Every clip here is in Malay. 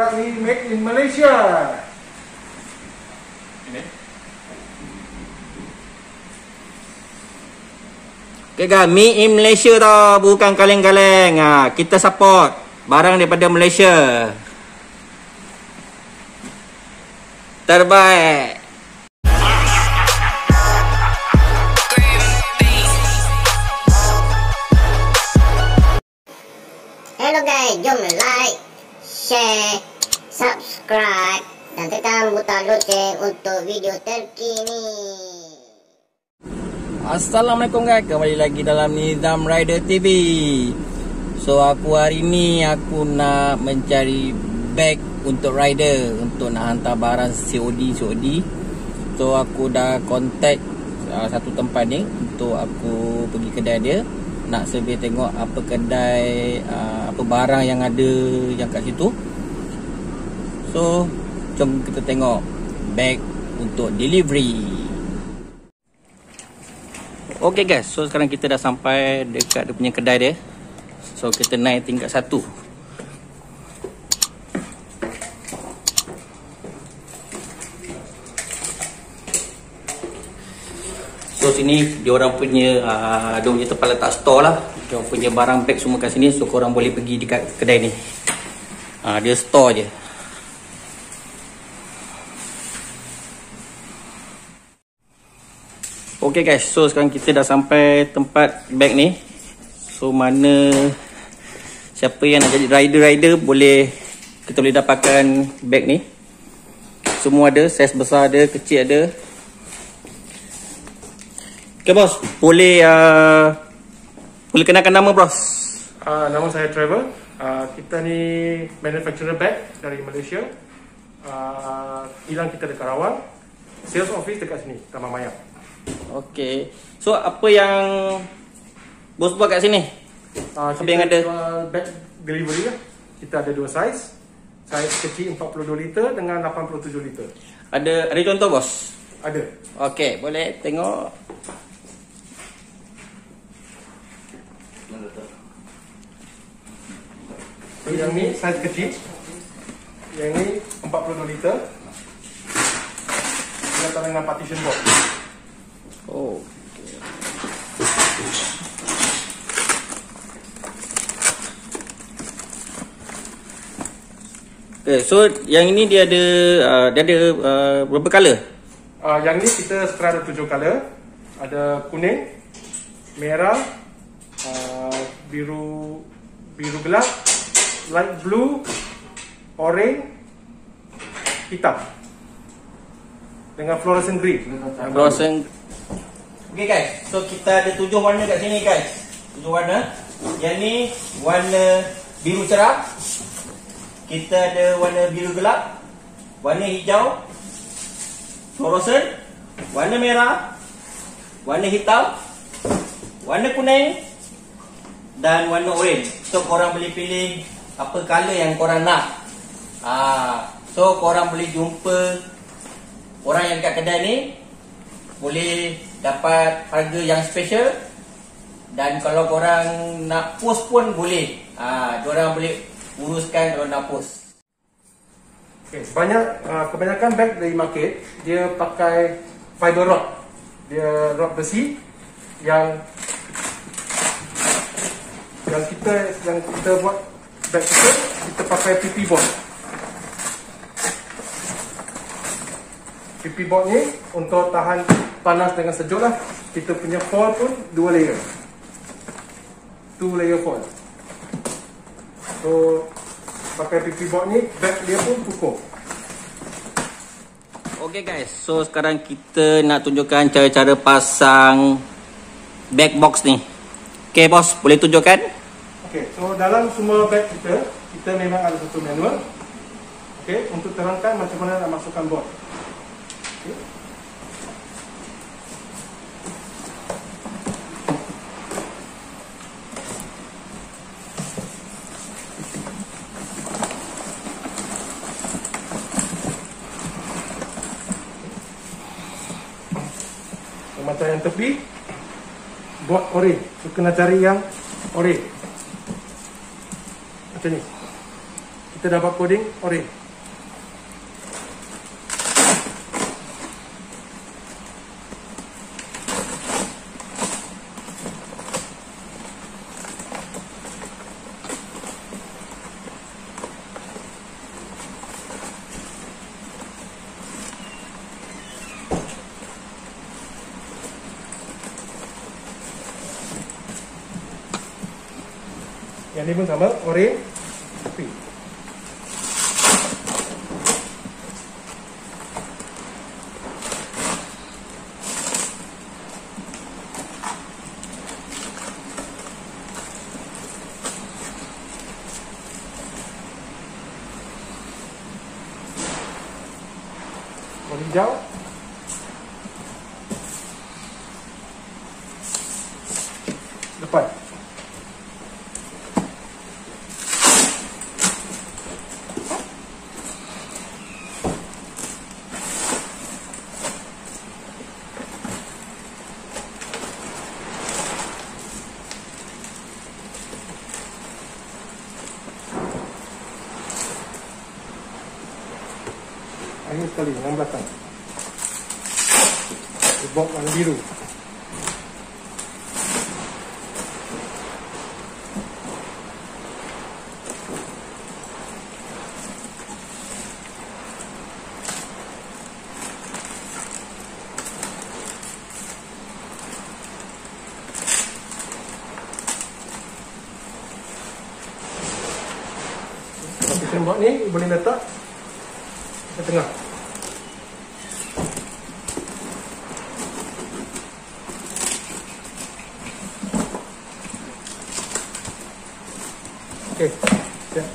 Produk ni made in Malaysia. Okay guys, mi in Malaysia tau, bukan kaleng-kaleng. Ha, kita support barang daripada Malaysia. Terbaik. Hello guys, jom like, share, subscribe dan tekan butang loceng untuk video terkini. Assalamualaikum guys, kembali lagi dalam Nizam Rider TV. So aku hari ni aku nak mencari bag untuk rider untuk nak hantar barang COD COD. So aku dah contact uh, satu tempat ni untuk aku pergi kedai dia nak survey tengok apa kedai uh, apa barang yang ada yang kat situ. So jom kita tengok bag untuk delivery. Okay guys, so sekarang kita dah sampai dekat dia punya kedai dia. So kita naik tingkat satu. So sini dia orang punya uh, dia punya tempat letak store lah. Dia punya barang bag semua kat sini so korang boleh pergi dekat kedai ni. Uh, dia store je. Okay guys, so sekarang kita dah sampai tempat bag ni. So mana siapa yang nak jadi rider-rider boleh kita boleh dapatkan bag ni. Semua ada, saiz besar ada, kecil ada. Okay bos, boleh uh, boleh kenalkan nama bos. Uh, nama saya Trevor. Uh, kita ni manufacturer bag dari Malaysia. Uh, hilang kita dekat Rawang. Sales office dekat sini, Taman Mayang. Okay. So apa yang bos buat kat sini? Uh, Apa yang ada? Bag delivery lah. Kita ada dua saiz. Saiz kecil 42 liter dengan 87 liter. Ada ada contoh bos? Ada. Okay, boleh tengok. So, yang ni saiz kecil. Yang ni 42 liter. Datang dengan partition box. Oh. Okay, so yang ini dia ada uh, dia ada uh, berapa color? Uh, yang ni kita sekarang ada tujuh color. Ada kuning, merah, uh, biru biru gelap, light blue, orange, hitam. Dengan fluorescent green. Fluorescent. Okay guys, so kita ada tujuh warna kat sini guys. Tujuh warna. Yang ni warna biru cerah. Kita ada warna biru gelap, warna hijau, fluorescent, warna merah, warna hitam, warna kuning dan warna orange. So korang boleh pilih apa color yang korang nak. Ah, so korang boleh jumpa orang yang dekat kedai ni boleh dapat harga yang special dan kalau korang nak post pun boleh. Ah, ha, orang boleh uruskan kalau nak post. Okay, banyak uh, kebanyakan bag dari market dia pakai fiber rod. Dia rod besi yang yang kita yang kita buat bag kita kita pakai PP board. PP board ni untuk tahan panas dengan sejuk lah. Kita punya foil pun dua layer. Two layer foil. So pakai PP board ni bag dia pun kukuh. Okay guys, so sekarang kita nak tunjukkan cara-cara pasang back box ni. Okay bos, boleh tunjukkan? Okay, so dalam semua bag kita, kita memang ada satu manual. Okay, untuk terangkan macam mana nak masukkan board. Okay. Macam yang tepi, buat orange. So, kena cari yang orange. Macam ni. kita dapat coding orange. Yang ni pun sama, orange, pink. Warna hijau. Akhir sekali yang belakang. Box warna biru. Tembak ni boleh letak ke tengah. Okey. Siap.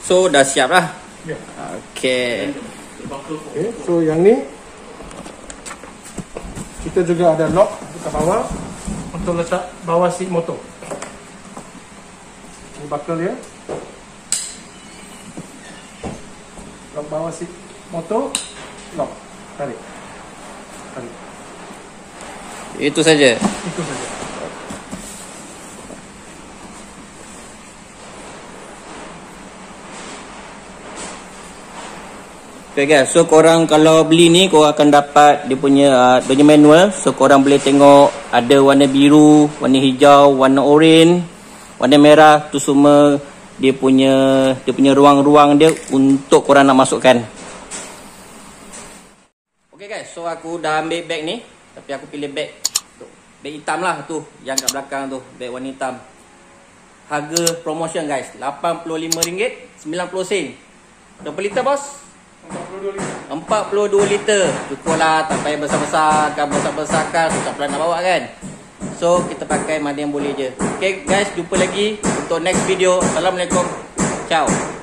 So dah siap lah. Ya. Okay. Okey, so yang ni kita juga ada lock dekat bawah untuk letak bawah seat motor. Ini buckle dia. Bawah motor, lock. Tarik. Tarik. Itu saja. Itu saja. Okay guys, so korang kalau beli ni korang akan dapat dia punya uh, dia punya manual. So korang boleh tengok ada warna biru, warna hijau, warna oren, warna merah tu semua dia punya dia punya ruang-ruang dia untuk korang nak masukkan. Okay guys, so aku dah ambil bag ni tapi aku pilih bag bag hitam lah tu yang kat belakang tu, bag warna hitam. Harga promotion guys, RM85.90 sen. Berapa liter bos? 42 liter. 42 liter Cukup lah Tak payah besar-besar kan Besar-besarkan Susah pula nak bawa kan So kita pakai mana yang boleh je. Okay guys Jumpa lagi Untuk next video. Assalamualaikum. Ciao